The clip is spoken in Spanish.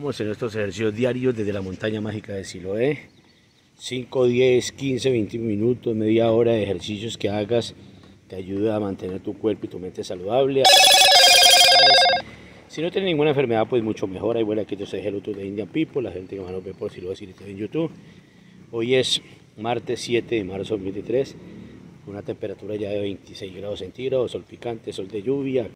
Vamos en estos ejercicios diarios desde la montaña mágica de Siloé. 5, 10, 15, 20 minutos, media hora de ejercicios que hagas te ayuda a mantener tu cuerpo y tu mente saludable. Si no tienes ninguna enfermedad, pues mucho mejor. Hay buena que yo soy el de Indian People, la gente que más nos ve por Siloé en YouTube. Hoy es martes 7 de marzo 2023, una temperatura ya de 26 grados centígrados, sol picante, sol de lluvia.